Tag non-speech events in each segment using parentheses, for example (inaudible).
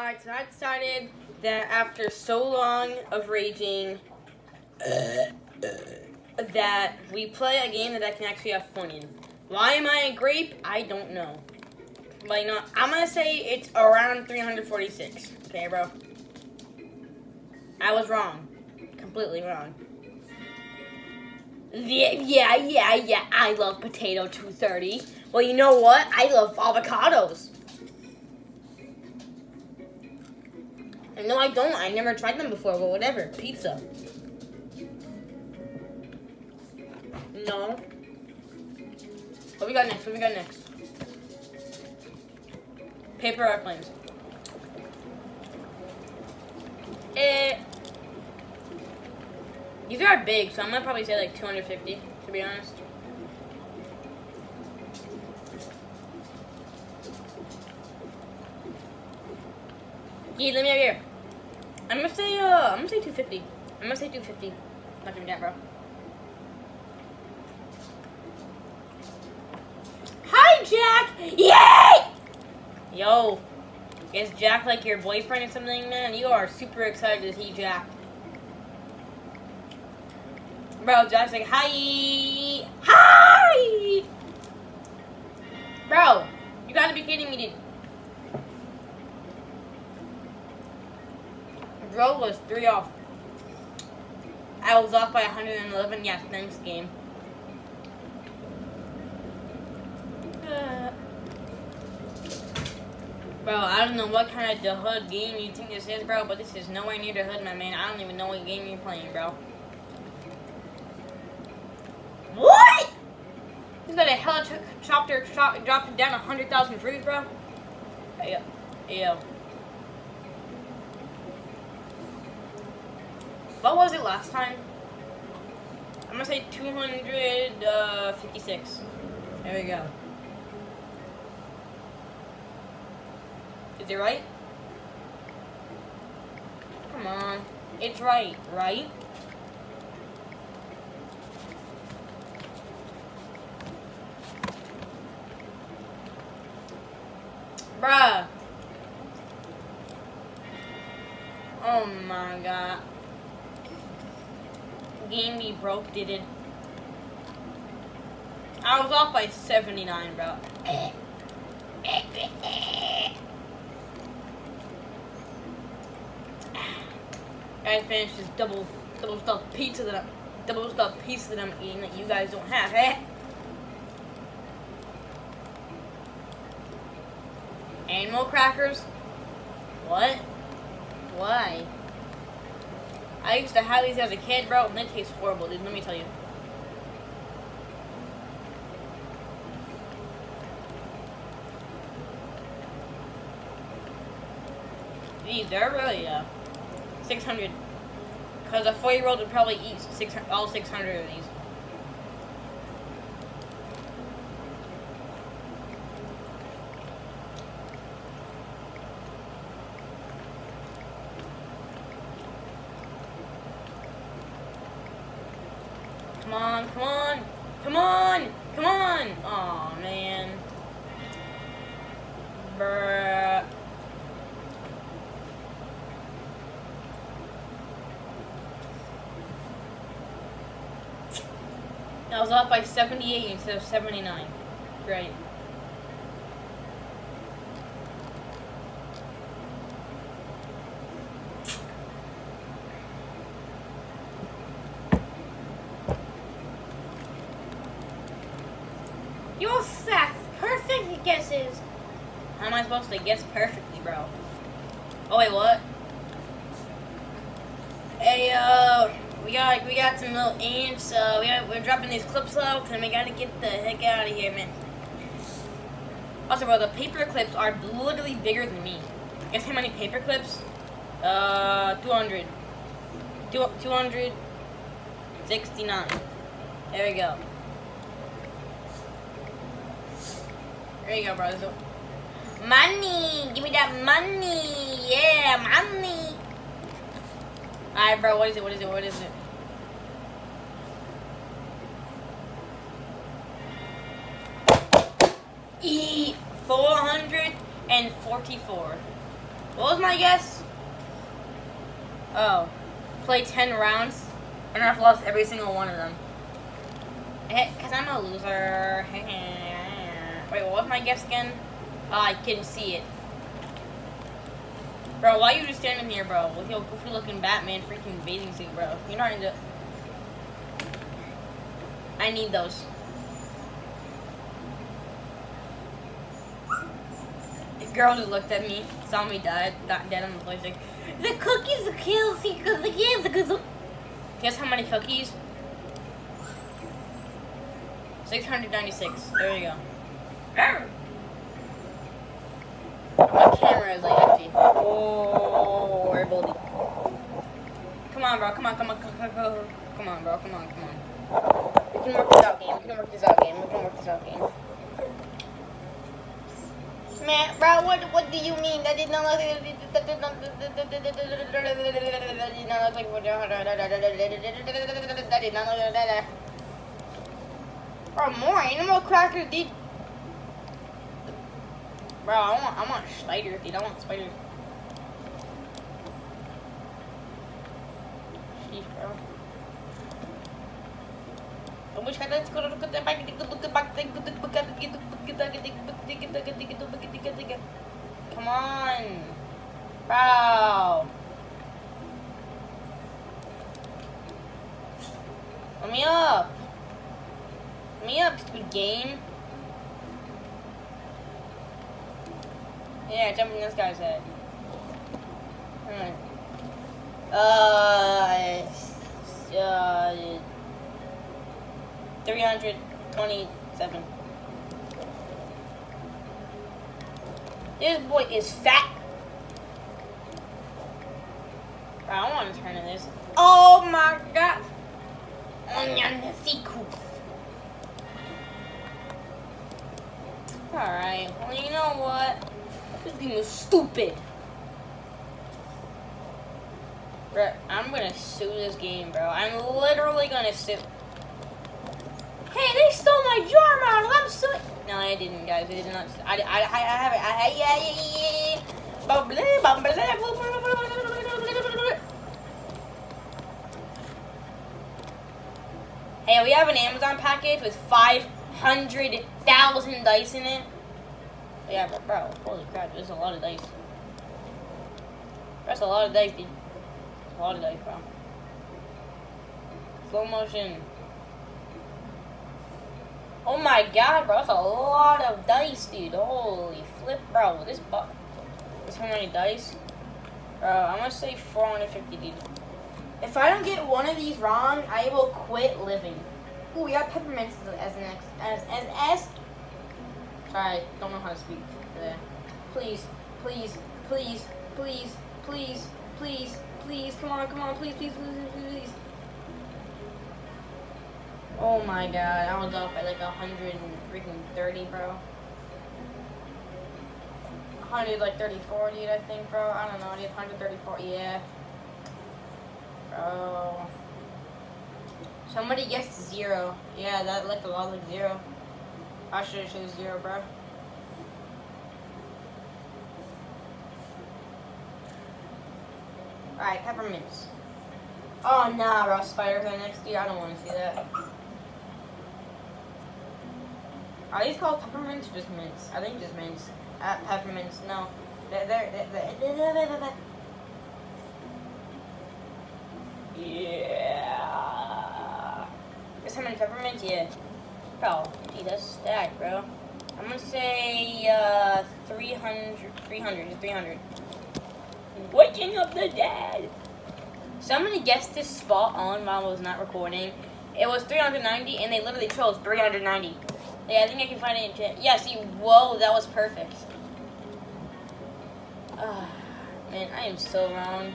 Alright, so I decided that after so long of raging, that we play a game that I can actually have fun in. Why am I a grape? I don't know. But you know, I'm gonna say it's around 346. Okay, bro? I was wrong. Completely wrong. Yeah, yeah, yeah, yeah. I love potato 230. Well, you know what? I love avocados. No, I don't. I never tried them before, but whatever. Pizza. No. What we got next? What we got next? Paper airplanes. Eh. These are big, so I'm gonna probably say like 250, to be honest. Yeah, let me have here. I'm gonna say, uh, I'm gonna say 250. I'm gonna say 250. Not doing that, bro. Hi, Jack! Yay! Yo, is Jack like your boyfriend or something, man? You are super excited to see Jack. Bro, Jack's like, hi! Hi! Bro, you gotta be kidding me, dude. Bro was three off. I was off by 111. Yes, thanks, game. Uh, bro, I don't know what kind of the hood game you think this is, bro, but this is nowhere near the hood, my man. I don't even know what game you're playing, bro. What? He's got a helicopter dropping down 100,000 fruit, bro. Hey, yo. What was it last time? I'm gonna say 256. There we go. Is it right? Come on. It's right, right? Bruh. Oh my god game be broke, did it? I was off by 79, bro. I finished this double double stuffed pizza that I'm double stuffed pizza that I'm eating that you guys don't have, eh? Animal crackers? What? Why? I used to have these as a kid, bro, and they taste horrible, dude. Let me tell you. These, they're really, uh, 600. Because a four-year-old would probably eat six, all 600 of these. Come on, come on, come on, come on. oh, man. Bruh. I was off by 78 instead of 79. Great. Your Seth perfect guesses. How am I supposed to guess perfectly, bro? Oh wait, what? Hey, uh, we got we got some little ants. Uh, we we're dropping these clips out, and we gotta get the heck out of here, man. Also, bro, the paper clips are literally bigger than me. Guess how many paper clips? Uh, 200. Two, 269. There we go. There you go, bro. Money! Give me that money! Yeah, money! Alright, bro. What is it? What is it? What is it? E 444. What was my guess? Oh, play 10 rounds, and I've lost every single one of them. Eh, because I'm a loser. (laughs) Wait, what was my guess again? Oh, I can see it. Bro, why you just standing here, bro? With your goofy looking Batman freaking bathing suit, bro. You're not into... I need those. The girl just looked at me, saw me die, dead on the place, like, the cookies kill because the kids because Guess how many cookies? 696. There you go. My camera is like empty. Oh, we're boldy. Come on. Come on, come on, come on, bro. Come on, come on. We can work this out, game. We can work this out, game. We can work this out, game. Man, bro, what what do you mean? That did not look that did not that did not look like that did not look like Bro, more animal crackers, dude. Bro, I want I want spiders, dude. I want Come on. Bro. Let me up. Let me up, stupid game. Yeah, jump in this guy's head. Alright. Uh, uh, 327. This boy is fat. I don't want to turn to this. Oh my god. Alright, well you know what? This game is stupid. Bro, I'm gonna sue this game, bro. I'm literally gonna sue. Hey, they stole my jar model. I'm suing. No, I didn't, guys. I did not. I, I, I, I have it. I, yeah, yeah, yeah, Hey, we have an Amazon package with 500,000 dice in it. Yeah, but bro, holy crap, there's a lot of dice. That's a lot of dice, dude. Of dice. Slow motion. Oh my god, bro, that's a lot of dice, dude. Holy flip, bro. This bu how many dice? Bro, I'm gonna say 450, dude. If I don't get one of these wrong, I will quit living. Ooh, we got peppermints as an X, as, as, as. Sorry, don't know how to speak. Please, please, please, please, please, please, please, come on, come on, please, please, please, please. Oh my god, I was up at like a hundred and freaking thirty, bro. Hundred like thirty four, dude. I think, bro. I don't know, dude. Hundred thirty four, yeah. Bro. Somebody guessed zero. Yeah, that looked a lot like zero. I should have chosen zero, bro. Alright, peppermints. Oh, nah, bro. Spiders are next year. I don't want to see that. Are these called peppermints or just mints? I think just mints. Uh, peppermints, no. They're, they're, they're, yeah. There's how many peppermints? Yeah. Bro, gee, that's stacked, bro. I'm gonna say, uh, 300, 300, 300. Waking up the dead! Somebody guessed this spot on while I was not recording. It was 390, and they literally chose 390. Yeah, I think I can find it in chat. Yeah, see, whoa, that was perfect. Uh, man, I am so wrong.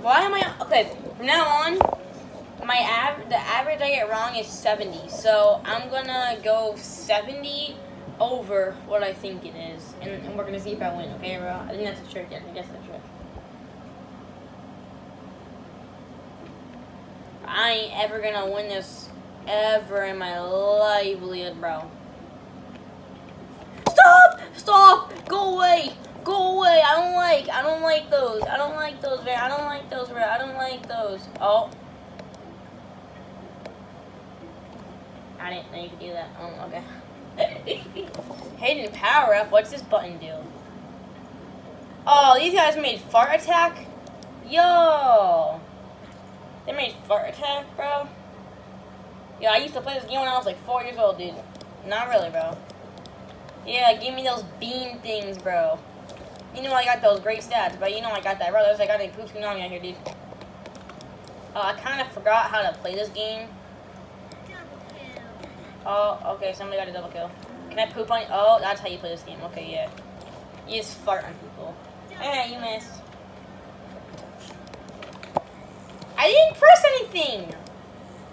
Why am I, okay, from now on, my av the average I get wrong is 70. So I'm gonna go 70 over what I think it is. And, and we're gonna see if I win, okay, bro? I think that's a trick, yeah, I guess that's a trick. I ain't ever gonna win this ever in my livelihood, bro. Stop! Stop! Go away! Go away. I don't like. I don't like those. I don't like those, man. I don't like those, bro. I don't like those. Oh. I didn't know you could do that. Oh, okay. (laughs) Hidden power up. What's this button do? Oh, these guys made fart attack? Yo! They made fart attack, bro? Yeah, I used to play this game when I was like four years old, dude. Not really, bro. Yeah, give me those bean things, bro. You know I got those great stats, but you know I got that, bro. There's like I think poop on me out here, dude. Uh, I kind of forgot how to play this game. Oh, okay, somebody got a double kill. Can I poop on you? Oh, that's how you play this game. Okay, yeah. You just fart on people. Hey, you missed. I didn't press anything!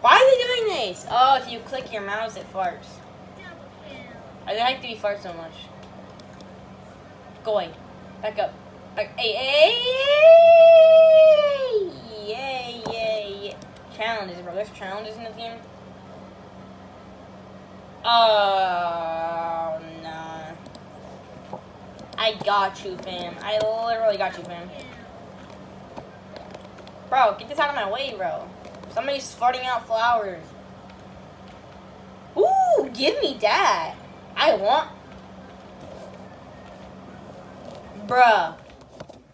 Why are they doing this? Oh, if you click your mouse, it farts. I like to be fart so much. Go away. Back up. Back. Hey, hey, hey! Yay, yay, yay. Challenges, bro. There's challenges in this game. Um, oh, no. I got you, fam. I literally got you, fam. Bro, get this out of my way, bro. Somebody's farting out flowers. Ooh, give me that. I want... Bruh.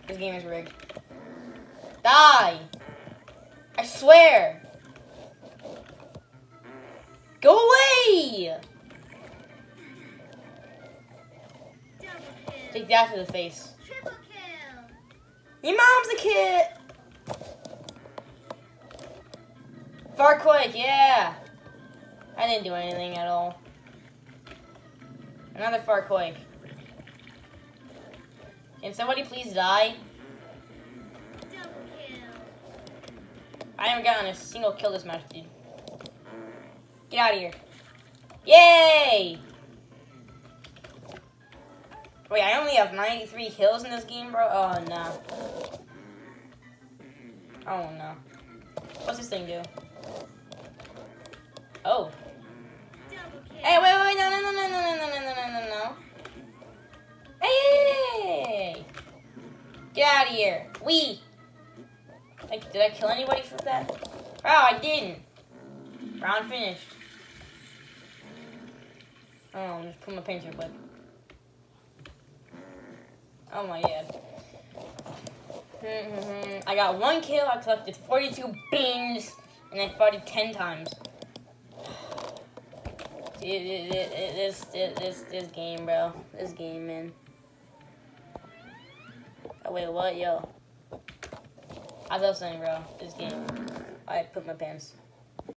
This game is rigged. Die. I swear. Go away! Take that to the face. Your mom's a kid! Far quick, yeah! I didn't do anything at all. Another far. Can somebody please die? I haven't gotten a single kill this match, dude. Get out of here. Yay! Wait, I only have 93 kills in this game, bro? Oh, no. Oh, no. What's this thing do? Oh. Hey, wait, wait, no, no, no, no, no, no, no, no, no, no. Hey! Get out of here. We. Like, did I kill anybody for that? Oh, I didn't. Round finished. Oh, just put my pants real quick. Oh my god. I got one kill, I collected 42 beans, and I fought it 10 times. this, this, this game, bro. This game, man. Oh, wait, what? Yo. I was saying, bro, this game. I put my pants.